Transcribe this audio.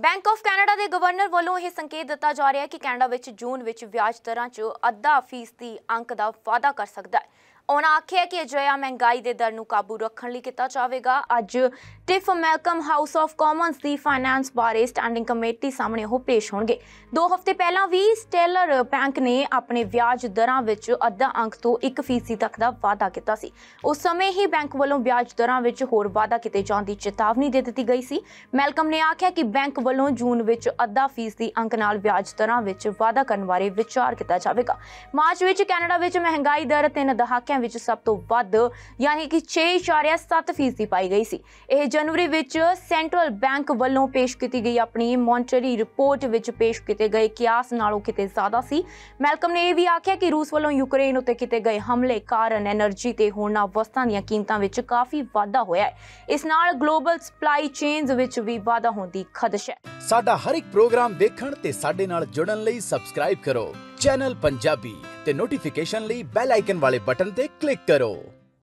Bank of Canada ਦੇ governor ਵੱਲੋਂ ਇਹ ਸੰਕੇਤ ਦਿੱਤਾ ਜਾ ਰਿਹਾ ਹੈ ਕਿ ਕੈਨੇਡਾ ਵਿੱਚ ਜੂਨ ਵਿੱਚ ਵਿਆਜ ਦਰਾਂ 'ਚ ਅੱਧਾ ਫੀਸਦੀ ਅੰਕ ਦਾ ਵਾਧਾ ਕਰ ਸਕਦਾ ਹੈ। ਉਹਨਾਂ ਆਖਿਆ ਕਿ ਅਜਿਹਾ ਮਹਿੰਗਾਈ ਦੇ ਦਰ ਨੂੰ ਕਾਬੂ ਰੱਖਣ ਲਈ ਕੀਤਾ ਜਾਵੇਗਾ ਅੱਜ Tiff Malcolm House of Commons the finance ਬਾਰੇ ਸਟੈਂਡਿੰਗ ਕਮੇਟੀ ਸਾਹਮਣੇ ਉਹ ਪੇਸ਼ ਹੋਣਗੇ ਦੋ ਹਫ਼ਤੇ ਪਹਿਲਾਂ ਵੀ ਸਟੇਲਰ ਬੈਂਕ ਨੇ ਆਪਣੇ ਵਿਆਜ ਦਰਾਂ ਵਿੱਚ ਅੱਧਾ ਅੰਕ ਤੋਂ 1% ਤੱਕ ਦਾ ਵਾਧਾ ਕੀਤਾ ਸੀ ਉਸ ਸਮੇਂ ਹੀ ਬੈਂਕ ਵੱਲੋਂ ਵਿਆਜ ਦਰਾਂ ਵਿੱਚ ਹੋਰ ਵਾਧਾ ਕੀਤੇ ਜਾਣ ਦੀ ਚੇਤਾਵਨੀ ਦੇ ਦਿੱਤੀ ਗਈ ਸੀ ਮੈਲਕਮ ਨੇ ਆਖਿਆ ਕਿ ਬੈਂਕ ਵੱਲੋਂ ਜੂਨ ਵਿੱਚ ਅੱਧਾ ਫੀਸਦੀ ਅੰਕ ਨਾਲ ਵਿਆਜ ਦਰਾਂ ਵਿੱਚ ਵਾਧਾ ਕਰਨ ਬਾਰੇ ਵਿਚਾਰ ਕੀਤਾ ਜਾਵੇਗਾ ਮਾਰਚ ਵਿੱਚ ਕੈਨੇਡਾ ਵਿੱਚ ਮਹਿੰਗਾਈ ਦਰ ਤਿੰਨ ਇਲਾਕਿਆਂ ਵਿੱਚ ਸਭ ਤੋਂ ਵੱਧ ਯਾਨੀ ਕਿ 6.7 ਫੀਸਦੀ ਪਾਈ ਗਈ ਸੀ ਇਹ ਜਨਵਰੀ ਵਿੱਚ ਸੈਂਟਰਲ ਬੈਂਕ ਵੱਲੋਂ ਪੇਸ਼ ਕੀਤੀ ਗਈ ਆਪਣੀ ਮੌਨਟਰੀ ਰਿਪੋਰਟ ਵਿੱਚ ਪੇਸ਼ ਕੀਤੇ ਗਏ ਕਿਆਸ ਨਾਲੋਂ ਕਿਤੇ ਜ਼ਿਆਦਾ ਸੀ ਮੈਲਕਮ ਨੇ ਇਹ ਵੀ ਆਖਿਆ ਕਿ ਰੂਸ ਵੱਲੋਂ ਯੂਕਰੇਨ ਉੱਤੇ ਕੀਤੇ ਗਏ ਹਮਲੇ ਕਾਰਨ એનર્ਜੀ ਤੇ ਹੋਰਨਾਂ ਵਸਤਾਂ ਦੀਆਂ ਕੀਮਤਾਂ ਵਿੱਚ ਕਾਫੀ ਵਾਧਾ ਹੋਇਆ ਹੈ ਇਸ ਨਾਲ ਗਲੋਬਲ ਸਪਲਾਈ ਚੇਨਸ ਵਿੱਚ ਵੀ ਵਾਧਾ ਹੋਣ ਦੀ ਖਦਸ਼ ਹੈ ਸਾਡਾ ਹਰ ਇੱਕ ਪ੍ਰੋਗਰਾਮ ਦੇਖਣ ਤੇ ਸਾਡੇ ਨਾਲ ਜੁੜਨ ਲਈ ਸਬਸਕ੍ਰਾਈਬ ਕਰੋ ਚੈਨਲ ਪੰਜਾਬੀ ਤੇ ਨੋਟੀਫਿਕੇਸ਼ਨ ਲਈ ਬੈਲ ਆਈਕਨ ਵਾਲੇ ਬਟਨ ਤੇ ਕਲਿੱਕ ਕਰੋ